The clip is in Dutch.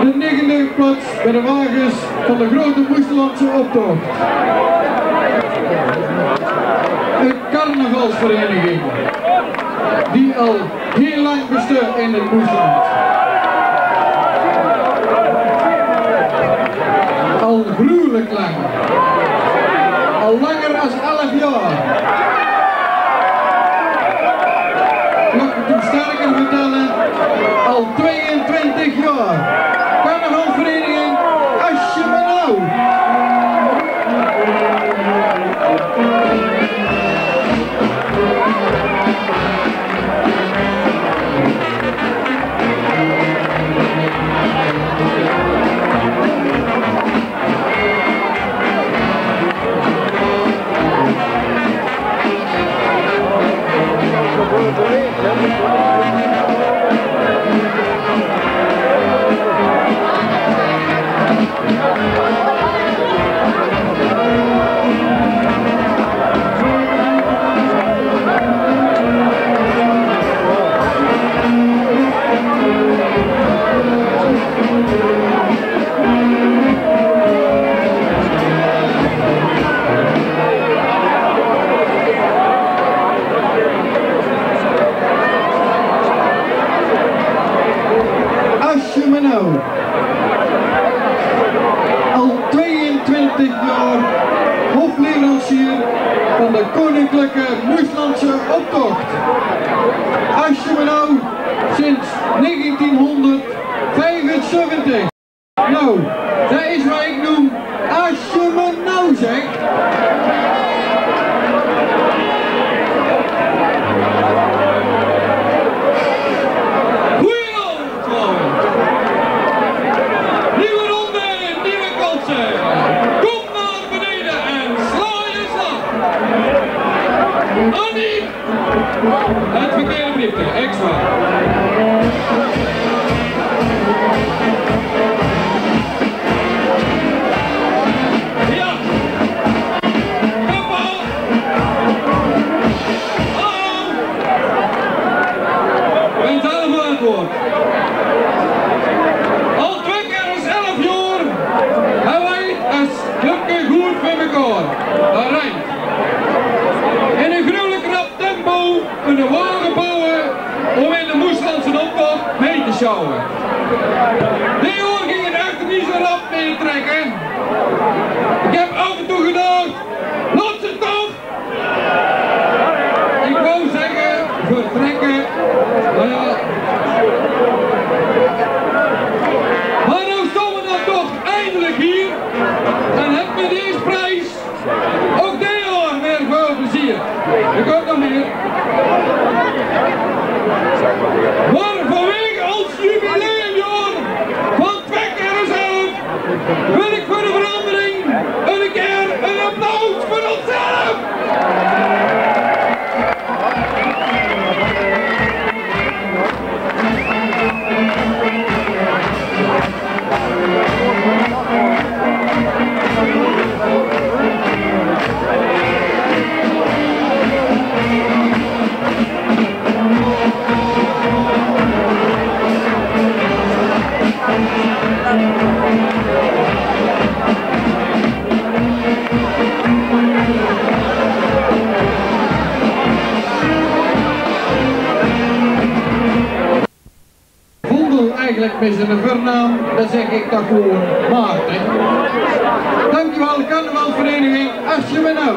De negende plaats bij de wagens van de grote Moeslandse optocht. Een carnavalsvereniging die al heel lang bestaat in het Moesland. Al gruwelijk lang. Al langer dan 11 jaar. 2023 years. Al 22 jaar hofleverancier van de Koninklijke Moeslandse Optocht. Als je me nou sinds 1975. Nou, Annie! Het verkeerde briefje, extra. Ja! Kappa! Hallo! Mijn telefoonantwoord. Al twee keer als elf jaar hebben wij als clubje goed voor elkaar. Dat rijmt. In een gruwelijk rap tempo een wagen bouwen om in de Moeslandse optocht mee te sjouwen. Die hoor ging het echter niet zo rap mee trekken. Ik heb af en toe gedacht, laat ze! Met zijn voornaam, dan zeg ik dat gewoon Maarten. Dankjewel, carnavalvereniging, als je me nou.